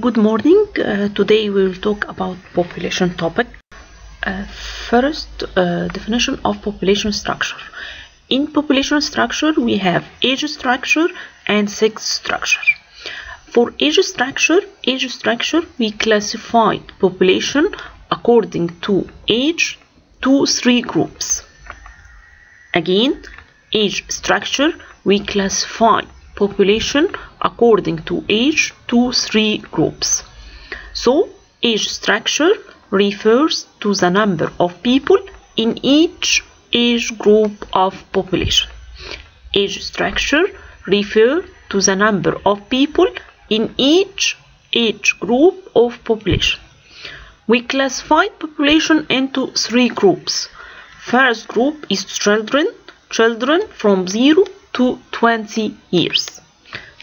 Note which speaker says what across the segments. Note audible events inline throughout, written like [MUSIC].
Speaker 1: Good morning. Uh, today we will talk about population topic. Uh, first, uh, definition of population structure. In population structure, we have age structure and sex structure. For age structure, age structure, we classify population according to age to three groups. Again, age structure, we classify population according to age to three groups. So, age structure refers to the number of people in each age group of population. Age structure refers to the number of people in each age group of population. We classify population into three groups. First group is children, children from 0 to 20 years.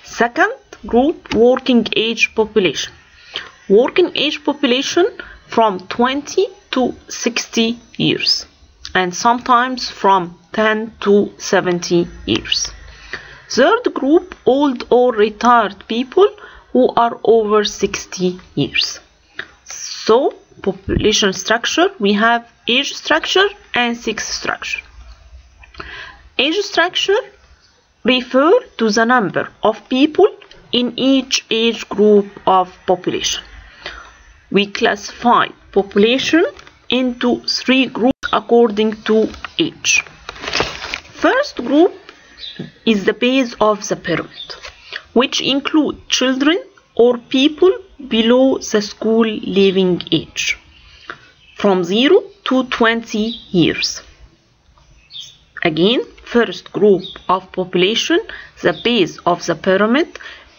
Speaker 1: Second group working age population. Working age population from 20 to 60 years and sometimes from 10 to 70 years. Third group old or retired people who are over 60 years. So population structure we have age structure and sex structure. Age structure refer to the number of people in each age group of population. We classify population into three groups according to age. First group is the base of the pyramid, which include children or people below the school leaving age, from 0 to 20 years. Again, first group of population, the base of the pyramid,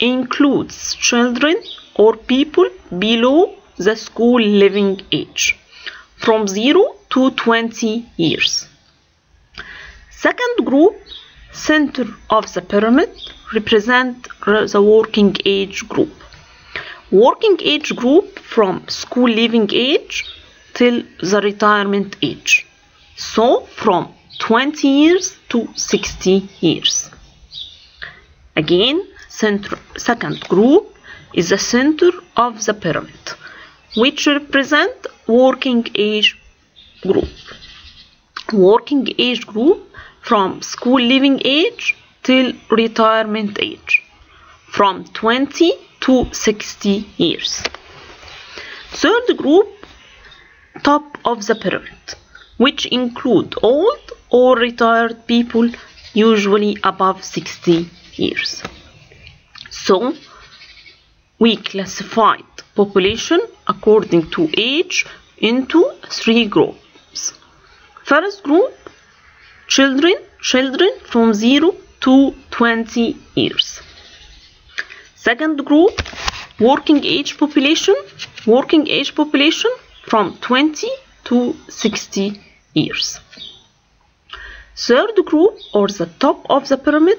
Speaker 1: includes children or people below the school living age, from 0 to 20 years. Second group, center of the pyramid, represent the working age group. Working age group from school leaving age till the retirement age. So from 20 years to 60 years. Again, center, second group is the center of the pyramid, which represent working age group. Working age group from school leaving age till retirement age, from 20 to 60 years. Third group, top of the pyramid, which include old or retired people usually above 60 years. So, we classified population according to age into three groups. First group, children, children from 0 to 20 years. Second group, working age population, working age population from 20 to 60 years. Third group or the top of the pyramid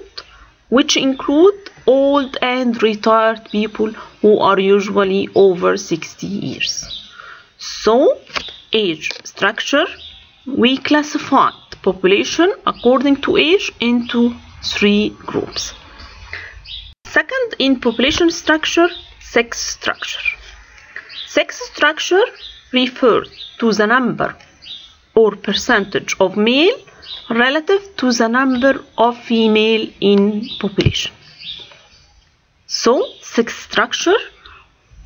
Speaker 1: which include old and retired people who are usually over 60 years. So, age structure, we classified population according to age into three groups. Second, in population structure, sex structure. Sex structure refers to the number or percentage of male relative to the number of female in population. So, sex structure,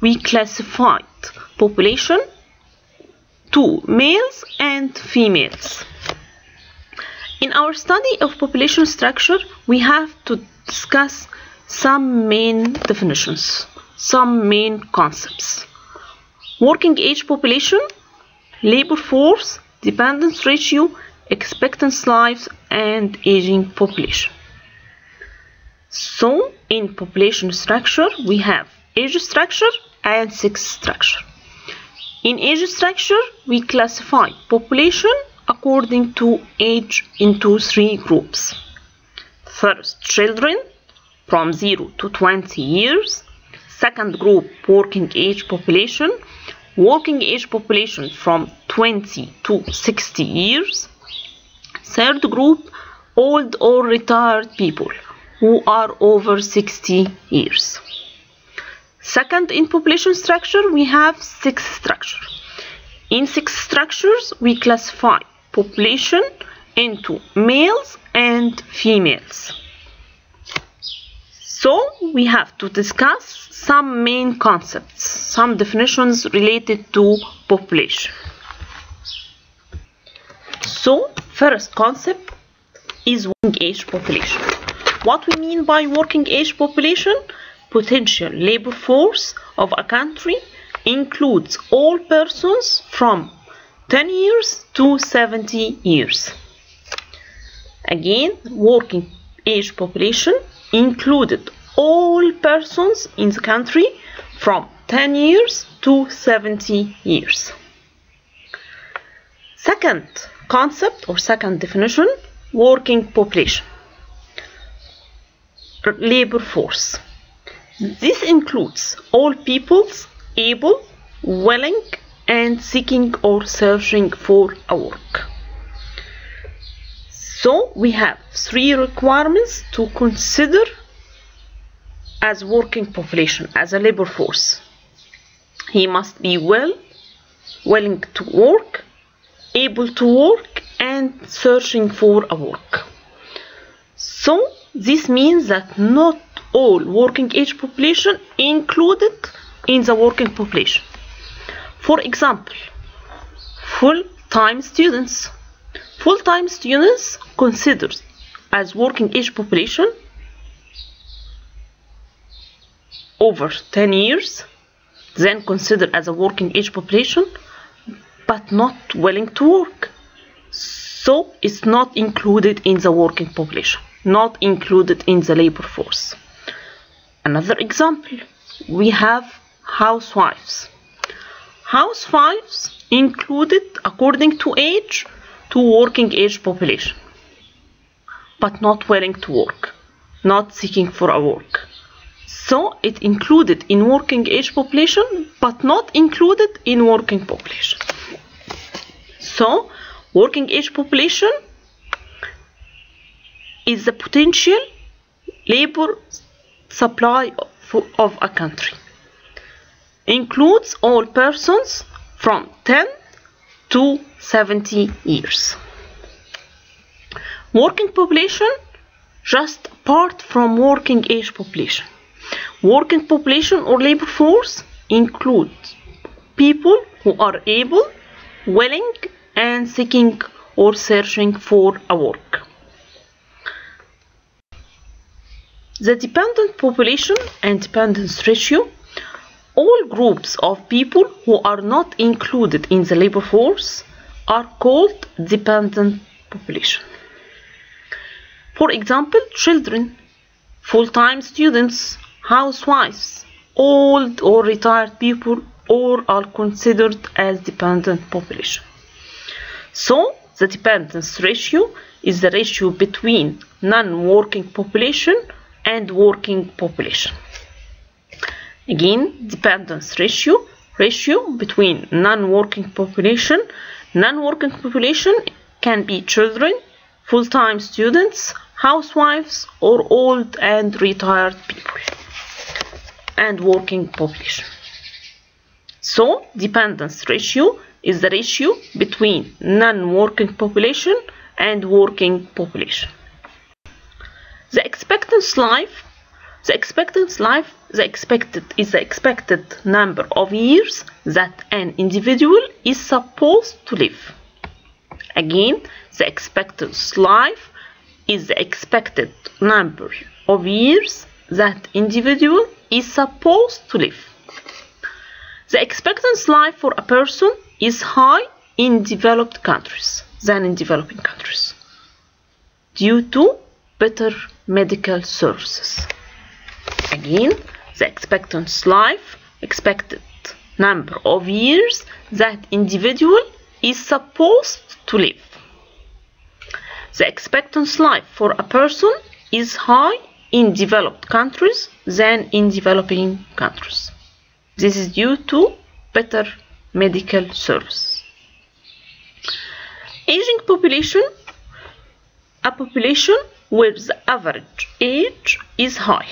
Speaker 1: we classified population to males and females. In our study of population structure, we have to discuss some main definitions, some main concepts. Working age population, labor force, dependence ratio, expectancy lives and aging population. So in population structure we have age structure and sex structure. In age structure we classify population according to age into three groups. First children from 0 to 20 years. Second group working age population. Working age population from 20 to 60 years Third group, old or retired people who are over 60 years. Second, in population structure, we have sex structure. In sex structures, we classify population into males and females. So we have to discuss some main concepts, some definitions related to population. So first concept is working age population. What we mean by working age population? Potential labor force of a country includes all persons from 10 years to 70 years. Again, working age population included all persons in the country from 10 years to 70 years. Second concept or second definition, working population. Labor force. This includes all peoples able, willing, and seeking or searching for a work. So we have three requirements to consider as working population, as a labor force. He must be well, willing to work, able to work, and searching for a work. So this means that not all working age population included in the working population. For example, full-time students. Full-time students considered as working age population over 10 years, then considered as a working age population, but not willing to work. So it's not included in the working population, not included in the labor force. Another example, we have housewives. Housewives included according to age to working age population, but not willing to work, not seeking for a work. So it included in working age population, but not included in working population. So working age population is the potential labor supply of, a country includes all persons from 10 to 70 years. Working population just apart from working age population. Working population or labor force includes people who are able, willing, and seeking or searching for a work. The dependent population and dependence ratio all groups of people who are not included in the labor force are called dependent population. For example, children, full-time students, housewives, old or retired people all are considered as dependent population. So, the dependence ratio is the ratio between non-working population and working population. Again, dependence ratio, ratio between non-working population. Non-working population can be children, full-time students, housewives, or old and retired people. And working population. So, dependence ratio is the ratio between non-working population and working population. The expectancy life the expected life, the expected is the expected number of years that an individual is supposed to live. Again, the expected life is the expected number of years that individual is supposed to live. The expectancy life for a person is high in developed countries than in developing countries due to better medical services. Again, the expectancy life, expected number of years that individual is supposed to live. The expectancy life for a person is high in developed countries than in developing countries. This is due to better medical service. Aging population, a population where the average age is high.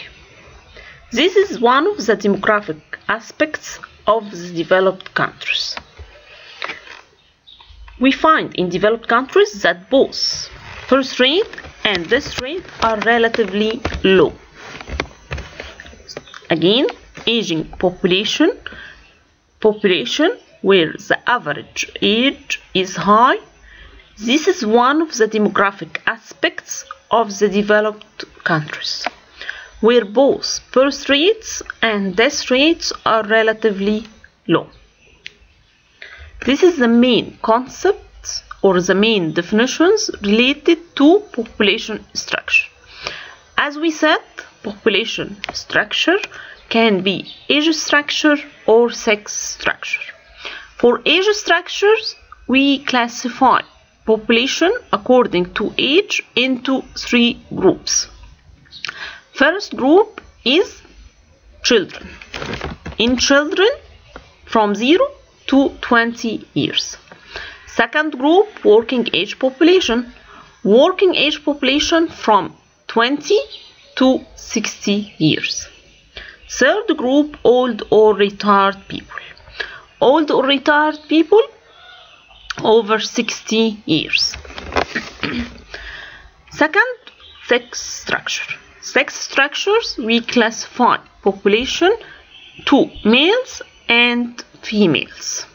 Speaker 1: This is one of the demographic aspects of the developed countries. We find in developed countries that both birth rate and death rate are relatively low. Again, aging population, population where the average age is high. This is one of the demographic aspects of the developed countries, where both birth rates and death rates are relatively low. This is the main concepts or the main definitions related to population structure. As we said, population structure can be age structure or sex structure. For age structures, we classify population according to age into three groups. First group is children. In children, from 0 to 20 years. Second group, working age population. Working age population from 20 to 60 years. Third group, old or retired people. Old or retired people over 60 years. [CLEARS THROAT] Second, sex structure. Sex structures we classify population to males and females.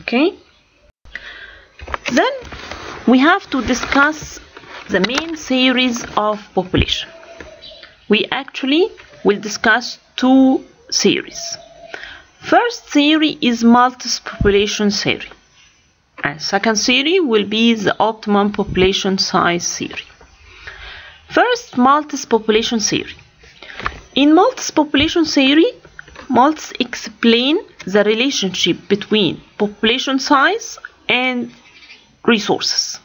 Speaker 1: Okay? Then we have to discuss the main theories of population. We actually will discuss two theories. First theory is Malthus population theory. And second theory will be the optimum population size theory. First, Malthus population theory. In Malthus population theory, Malthus explain the relationship between population size and resources.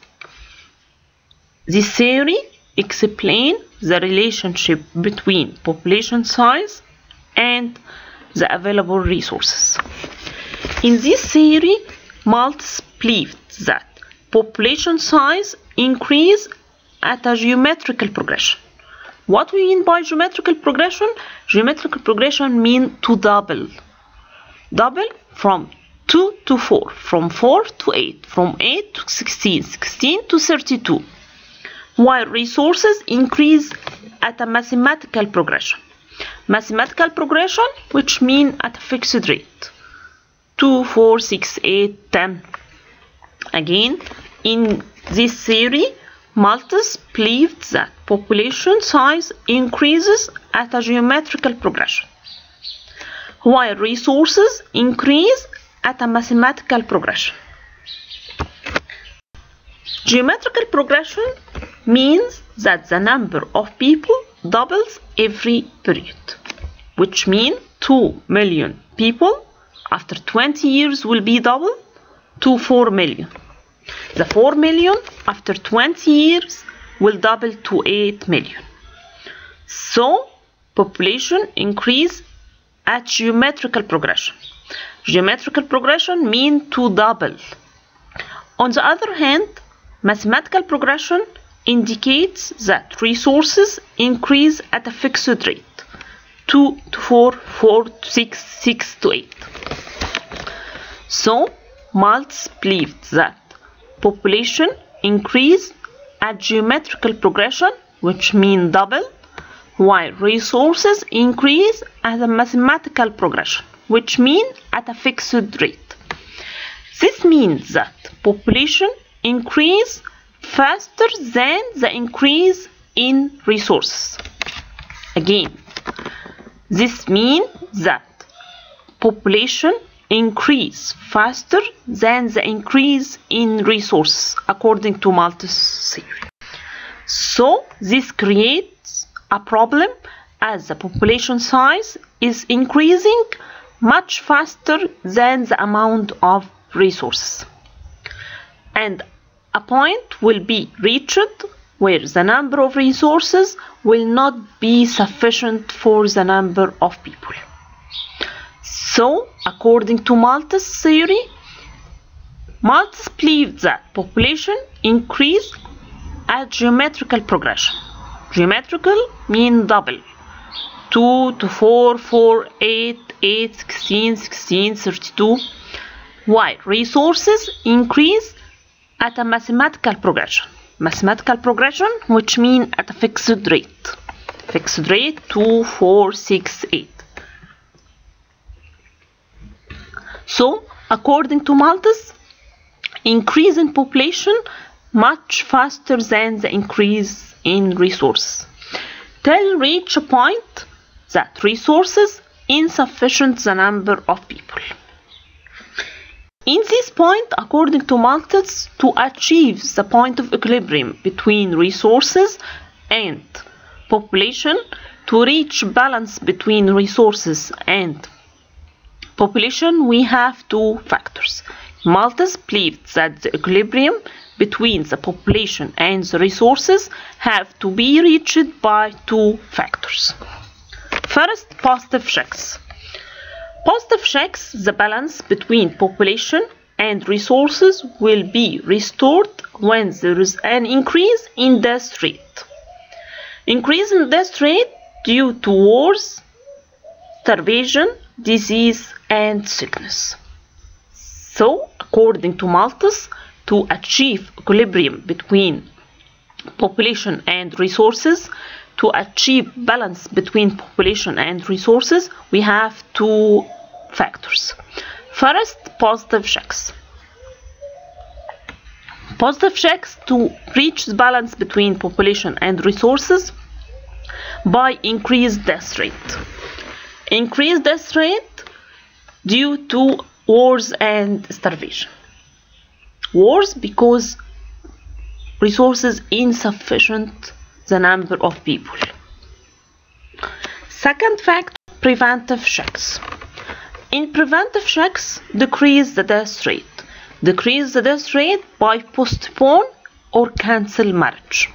Speaker 1: This theory explain the relationship between population size and the available resources. In this theory, Malthus believed that population size increase at a geometrical progression. What we mean by geometrical progression? Geometrical progression mean to double. Double from 2 to 4, from 4 to 8, from 8 to 16, 16 to 32. While resources increase at a mathematical progression. Mathematical progression which mean at a fixed rate. 2, 4, 6, 8, 10. Again, in this theory, Malthus believed that population size increases at a geometrical progression, while resources increase at a mathematical progression. Geometrical progression means that the number of people doubles every period, which means 2 million people after 20 years will be double to 4 million. The 4 million after 20 years will double to 8 million. So, population increase at geometrical progression. Geometrical progression mean to double. On the other hand, mathematical progression indicates that resources increase at a fixed rate 2 to 4, 4 to 6, 6 to 8. So, Malthus believed that population increase at geometrical progression, which mean double, while resources increase at a mathematical progression, which mean at a fixed rate. This means that population increase faster than the increase in resources. Again, this means that population increase faster than the increase in resources according to Malthus theory. So this creates a problem as the population size is increasing much faster than the amount of resources. And a point will be reached where the number of resources will not be sufficient for the number of people. So, according to Malthus theory, Malthus believed that population increase at geometrical progression. Geometrical mean double. 2 to 4 4 8 8 16 16 32 while resources increase at a mathematical progression. Mathematical progression which mean at a fixed rate. Fixed rate 2 4 6 8 so according to Malthus increase in population much faster than the increase in resources till reach a point that resources insufficient the number of people. In this point, according to Malthus, to achieve the point of equilibrium between resources and population, to reach balance between resources and population, we have two factors. Malthus believed that the equilibrium between the population and the resources have to be reached by two factors. First, positive shocks. Positive shocks, the balance between population and resources will be restored when there is an increase in death rate. Increase in death rate due to wars, starvation, disease, and sickness. So, according to Malthus, to achieve equilibrium between population and resources, to achieve balance between population and resources, we have two factors. First, positive checks. Positive checks to reach the balance between population and resources by increased death rate. Increased death rate due to wars and starvation. Wars because resources insufficient the number of people. Second fact, preventive shocks. In preventive shocks, decrease the death rate. Decrease the death rate by postpone or cancel marriage.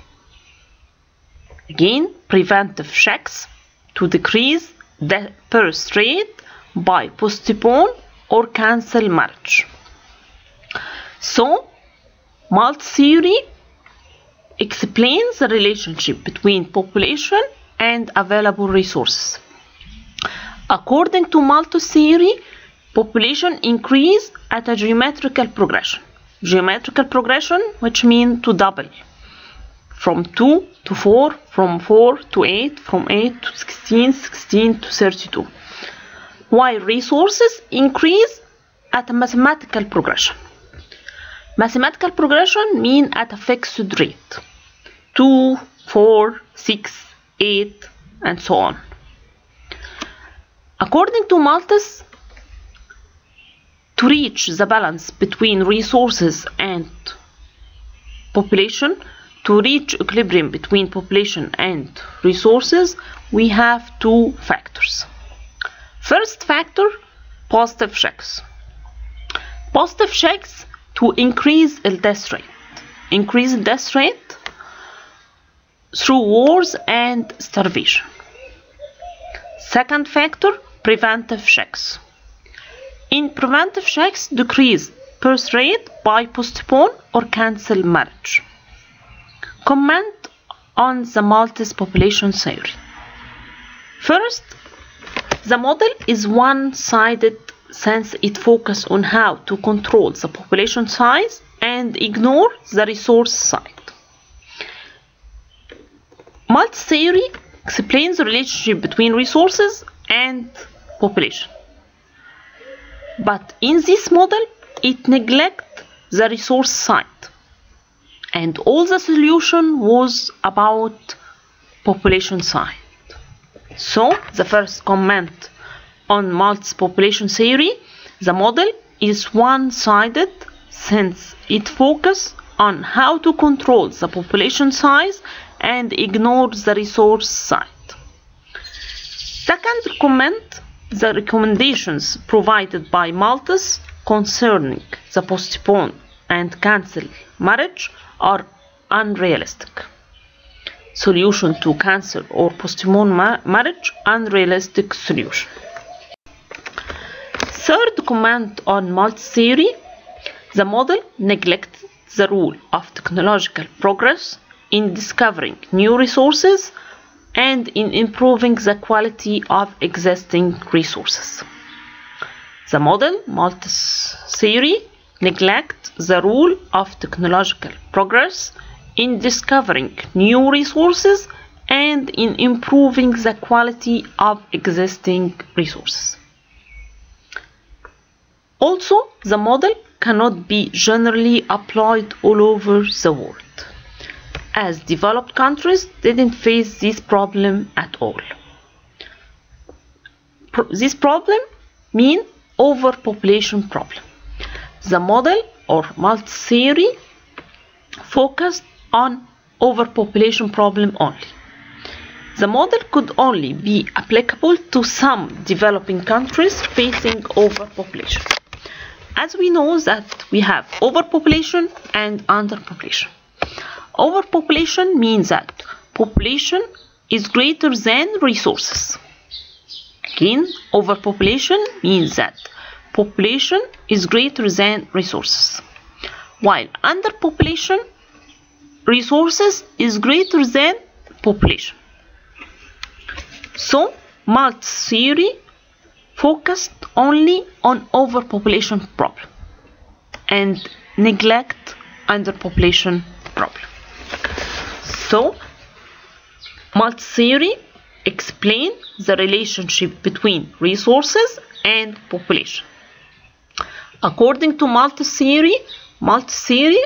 Speaker 1: Again, preventive shocks to decrease the birth rate by postpone or cancel marriage. So, Malthus theory explains the relationship between population and available resources. According to Malthus theory, population increase at a geometrical progression. Geometrical progression, which means to double. From 2 to 4, from 4 to 8, from 8 to 16, 16 to 32. While resources increase at a mathematical progression. Mathematical progression mean at a fixed rate. 2, 4, 6, 8, and so on. According to Malthus, to reach the balance between resources and population, to reach equilibrium between population and resources, we have two factors. First factor, positive shocks. Positive shocks to increase the death rate. Increase the death rate through wars and starvation. Second factor, preventive shocks. In preventive shocks, decrease birth rate by postpone or cancel marriage. Comment on the Malthus population theory. First, the model is one-sided since it focuses on how to control the population size and ignore the resource side. Malthus theory explains the relationship between resources and population. But in this model, it neglects the resource side. And all the solution was about population side. So, the first comment on Malthus population theory, the model is one-sided since it focuses on how to control the population size and ignores the resource side. Second comment, the recommendations provided by Malthus concerning the postpone and cancel marriage are unrealistic. Solution to cancer or postpone ma marriage, unrealistic solution. Third comment on Malthus theory, the model neglects the role of technological progress in discovering new resources and in improving the quality of existing resources. The model Malthus theory neglect the role of technological progress in discovering new resources and in improving the quality of existing resources. Also, the model cannot be generally applied all over the world, as developed countries didn't face this problem at all. Pro this problem means overpopulation problem. The model or Malthus theory focused on overpopulation problem only. The model could only be applicable to some developing countries facing overpopulation. As we know that we have overpopulation and underpopulation. Overpopulation means that population is greater than resources. Again, overpopulation means that population is greater than resources. While underpopulation, resources is greater than population. So, Malthus theory focused only on overpopulation problem and neglect underpopulation problem. So, Malthus theory explain the relationship between resources and population. According to Malthus theory, Malthus theory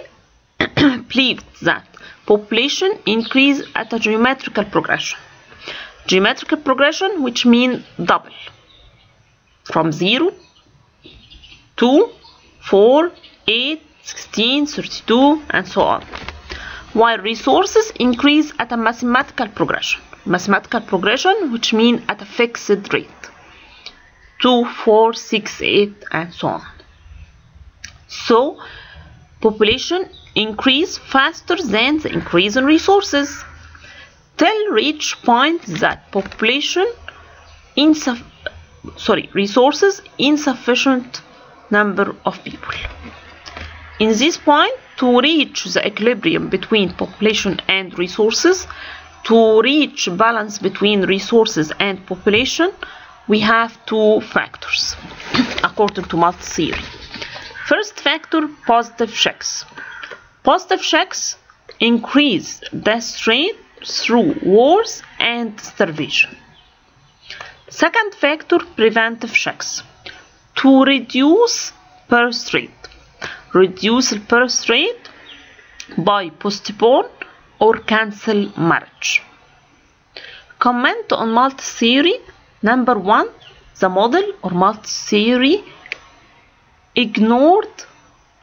Speaker 1: [CLEARS THROAT] believed that population increase at a geometrical progression. Geometrical progression which means double. From 0 2 4 8 16 32 and so on. While resources increase at a mathematical progression. Mathematical progression which means at a fixed rate. 2 4 6 8 and so on. So population increase faster than the increase in resources. Till reach point that population insufficient sorry resources insufficient number of people. In this point to reach the equilibrium between population and resources to reach balance between resources and population we have two factors according to Malthus theory. First factor positive shocks positive shocks increase death rate through wars and starvation Second factor, preventive shocks. To reduce birth rate. Reduce birth rate by postpone or cancel marriage. Comment on Malthus theory. Number one, the model or Malthus theory ignored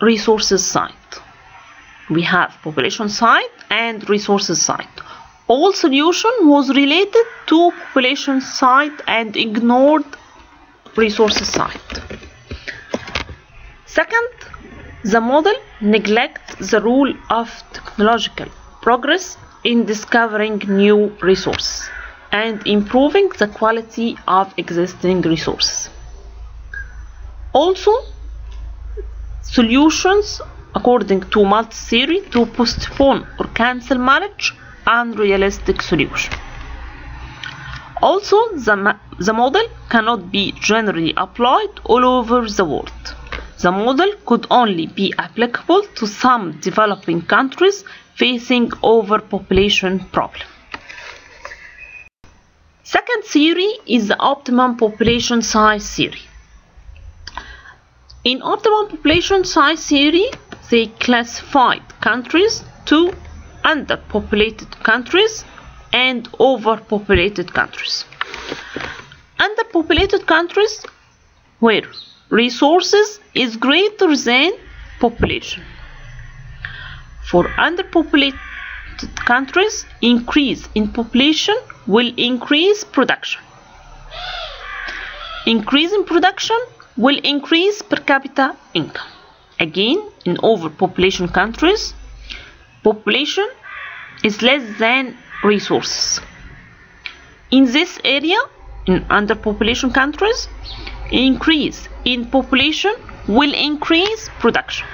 Speaker 1: resources side. We have population side and resources side all solution was related to population side and ignored resources side. Second, the model neglect the role of technological progress in discovering new resources and improving the quality of existing resources. Also, solutions according to Malthus theory to postpone or cancel marriage unrealistic solution. Also, the, the model cannot be generally applied all over the world. The model could only be applicable to some developing countries facing overpopulation problem. Second theory is the optimum population size theory. In optimum population size theory, they classified countries to underpopulated countries and overpopulated countries. Underpopulated countries where resources is greater than population. For underpopulated countries, increase in population will increase production. Increase in production will increase per capita income. Again, in overpopulation countries, population is less than resources. In this area, in underpopulation countries, increase in population will increase production.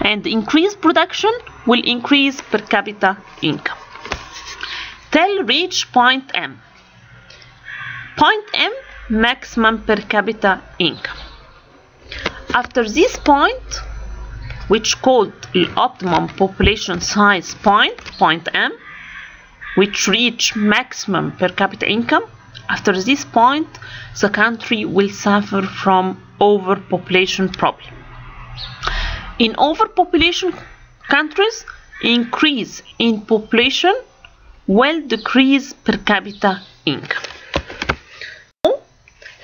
Speaker 1: And increased production will increase per capita income. till reach point M. Point M maximum per capita income. After this point, which called the optimum population size point, point M, which reach maximum per capita income, after this point, the country will suffer from overpopulation problem. In overpopulation countries, increase in population will decrease per capita income.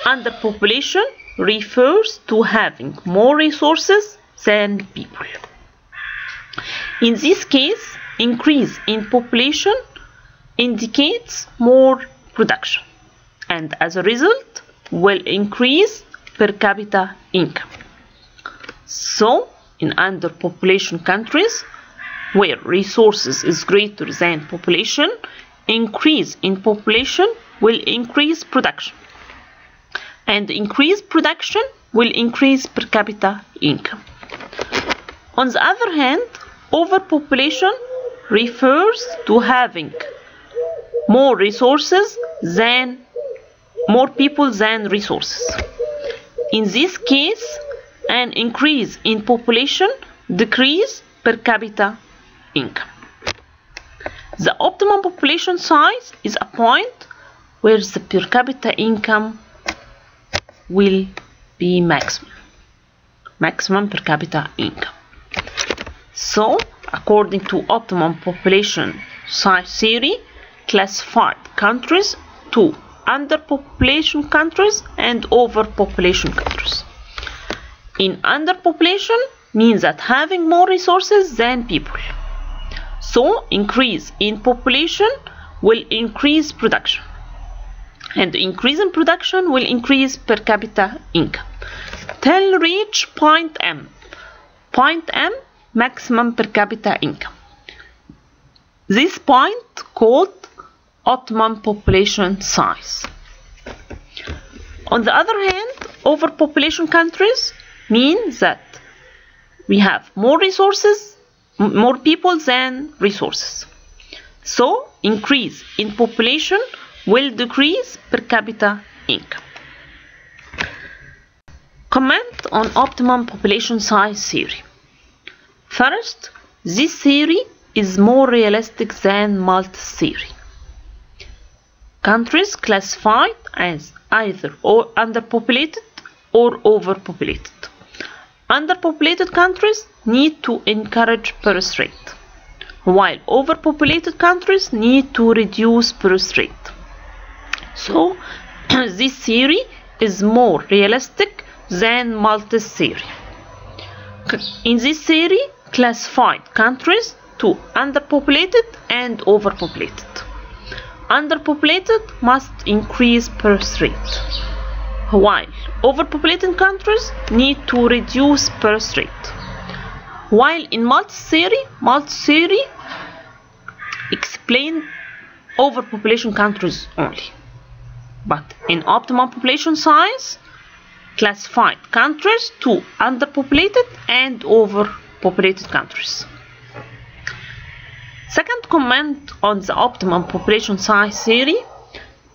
Speaker 1: Underpopulation refers to having more resources than people. In this case, increase in population indicates more production and as a result will increase per capita income. So, in underpopulation countries where resources is greater than population, increase in population will increase production. And increased production will increase per capita income. On the other hand, overpopulation refers to having more resources than more people than resources. In this case, an increase in population decrease per capita income. The optimum population size is a point where the per capita income will be maximum. Maximum per capita income. So, according to optimum population size theory, classified countries to underpopulation countries and overpopulation countries. In underpopulation means that having more resources than people. So increase in population will increase production. And increase in production will increase per capita income. Till reach point M. Point M maximum per capita income. This point called optimum population size. On the other hand, overpopulation countries mean that we have more resources, more people than resources. So, increase in population will decrease per capita income. Comment on optimum population size theory. First, this theory is more realistic than Malthus theory. Countries classified as either or underpopulated or overpopulated. Underpopulated countries need to encourage birth rate, while overpopulated countries need to reduce birth rate. So, [CLEARS THROAT] this theory is more realistic than Malthus theory. In this theory, classified countries to underpopulated and overpopulated. Underpopulated must increase birth rate, while overpopulated countries need to reduce birth rate. While in Malthus theory, Malthus theory explain overpopulation countries only. But in optimum population size, classified countries to underpopulated and overpopulated countries. Second comment on the optimum population size theory.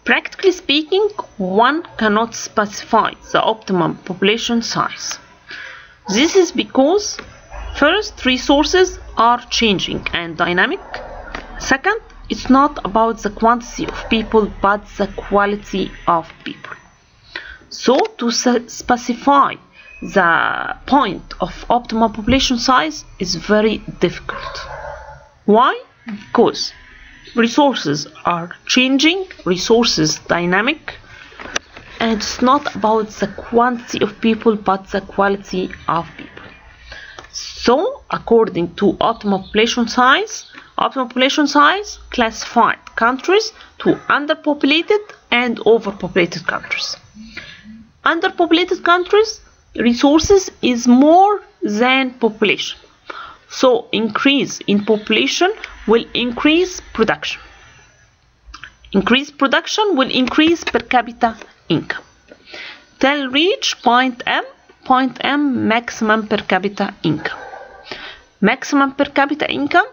Speaker 1: Practically speaking, one cannot specify the optimum population size. This is because first, resources are changing and dynamic. Second, it's not about the quantity of people but the quality of people. So to specify the point of optimal population size is very difficult. Why? Because resources are changing, resources dynamic, and it's not about the quantity of people but the quality of people. So, according to optimal population size, optimal population size classified countries to underpopulated and overpopulated countries. Underpopulated countries resources is more than population. So increase in population will increase production. Increased production will increase per capita income. Till reach point M, point M maximum per capita income. Maximum per capita income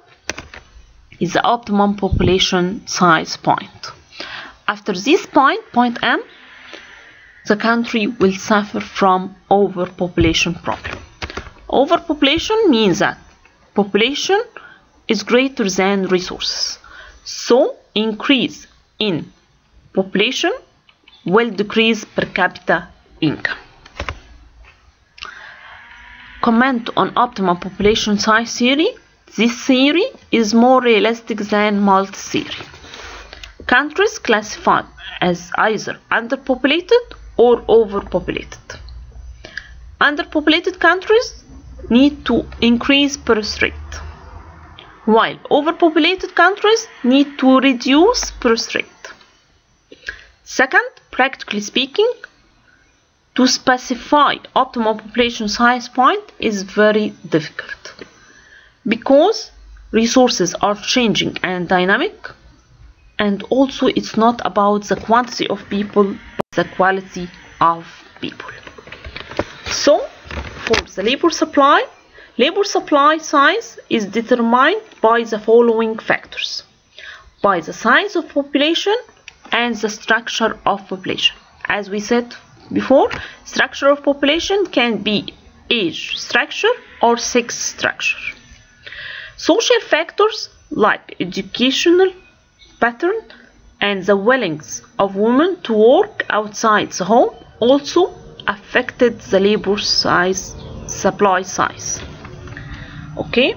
Speaker 1: is the optimum population size point. After this point, point M, the country will suffer from overpopulation problem. Overpopulation means that population is greater than resources. So increase in population will decrease per capita income. Comment on optimal population size theory. This theory is more realistic than Malthus-theory. Countries classified as either underpopulated or overpopulated. Underpopulated countries need to increase birth rate, while overpopulated countries need to reduce birth rate. Second, practically speaking, to specify optimal population size point is very difficult because resources are changing and dynamic and also it's not about the quantity of people but the quality of people. So for the labor supply labor supply size is determined by the following factors. By the size of population and the structure of population. As we said before structure of population can be age structure or sex structure social factors like educational pattern and the willingness of women to work outside the home also affected the labor size supply size. Okay?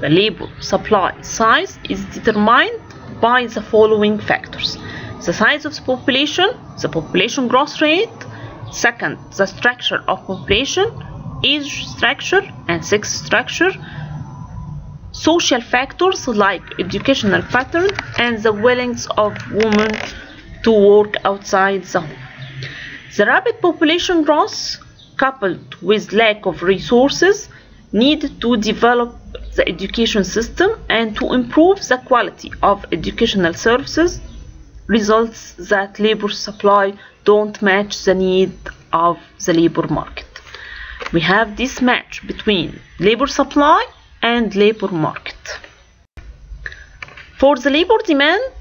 Speaker 1: The labor supply size is determined by the following factors. The size of the population, the population growth rate, second, the structure of population, age structure and sex structure, social factors like educational pattern and the willingness of women to work outside the home. The rapid population growth coupled with lack of resources need to develop the education system and to improve the quality of educational services results that labor supply don't match the need of the labor market. We have this match between labor supply and labor market. For the labor demand,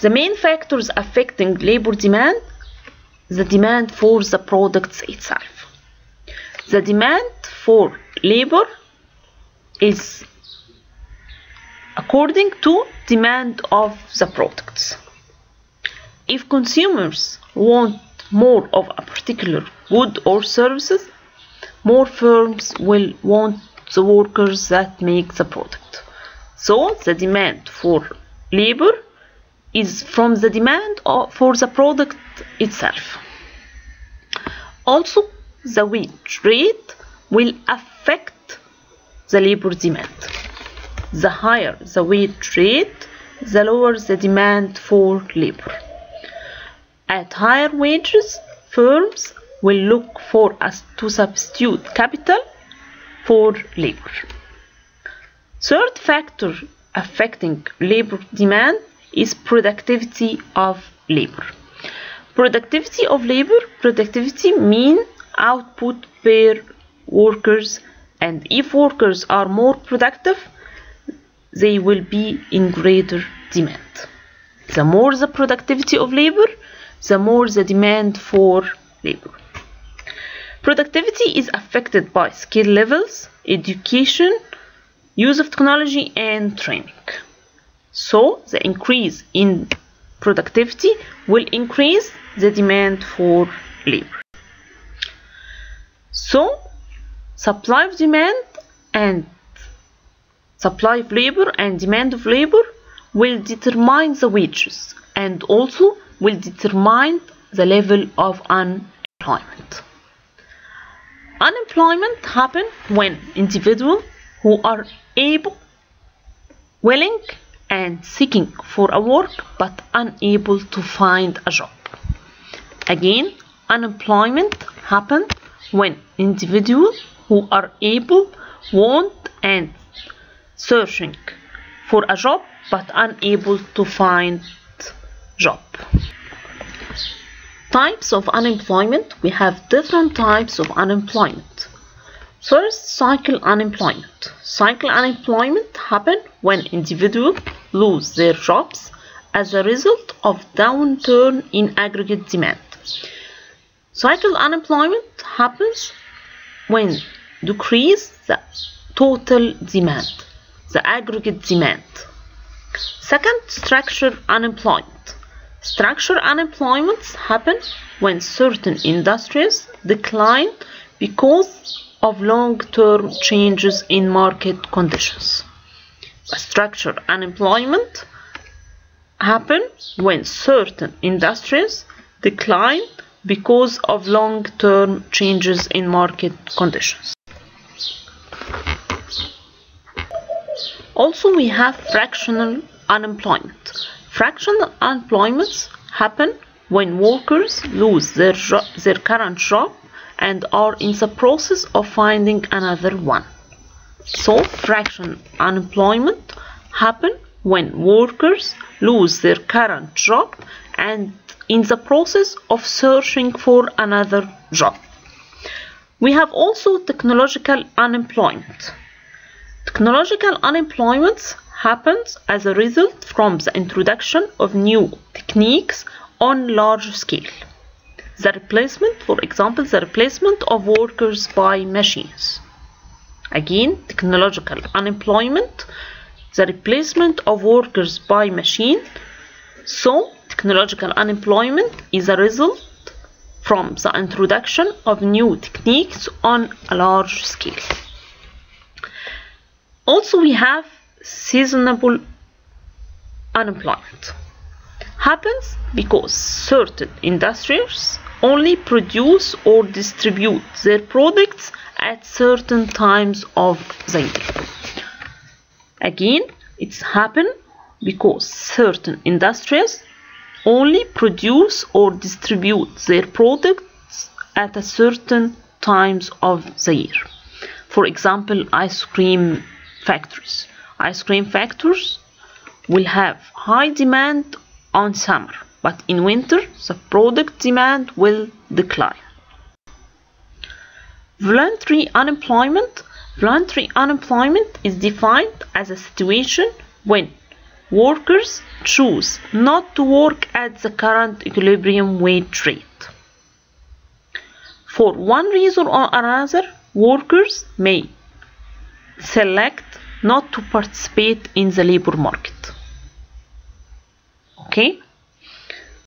Speaker 1: the main factors affecting labor demand, the demand for the products itself. The demand for labor is according to demand of the products. If consumers want more of a particular good or services, more firms will want the workers that make the product. So the demand for labor is from the demand for the product itself. Also, the wage rate will affect the labor demand. The higher the wage rate, the lower the demand for labor. At higher wages, firms will look for us to substitute capital for labor. Third factor affecting labor demand is productivity of labor. Productivity of labor, productivity mean output per workers and if workers are more productive, they will be in greater demand. The more the productivity of labor, the more the demand for labor. Productivity is affected by skill levels, education, use of technology, and training. So, the increase in productivity will increase the demand for labor. So, supply of demand and supply of labor and demand of labor will determine the wages and also will determine the level of unemployment. Unemployment happen when individuals who are able, willing, and seeking for a work but unable to find a job. Again, unemployment happen when individuals who are able, want, and searching for a job but unable to find job. Types of unemployment. We have different types of unemployment. First, cycle unemployment. Cycle unemployment happen when individuals lose their jobs as a result of downturn in aggregate demand. Cycle unemployment happens when decrease the total demand, the aggregate demand. Second, structure unemployment. Structure unemployments happen when certain industries decline because of long-term changes in market conditions. Structural unemployment happen when certain industries decline because of long-term changes in market conditions. Also, we have fractional unemployment. Fractional unemployments happen when workers lose their, their current job and are in the process of finding another one. So, fractional unemployment happen when workers lose their current job and in the process of searching for another job. We have also technological unemployment. Technological unemployment happens as a result from the introduction of new techniques on large scale. The replacement, for example, the replacement of workers by machines. Again, technological unemployment, the replacement of workers by machine. So, technological unemployment is a result from the introduction of new techniques on a large scale. Also, we have seasonable unemployment. Happens because certain industries only produce or distribute their products at certain times of the year. Again, it's happen because certain industries only produce or distribute their products at a certain times of the year. For example, ice cream factories. Ice cream factories will have high demand on summer, but in winter the product demand will decline. Voluntary unemployment. Voluntary unemployment is defined as a situation when workers choose not to work at the current equilibrium wage rate. For one reason or another, workers may select not to participate in the labor market. Okay?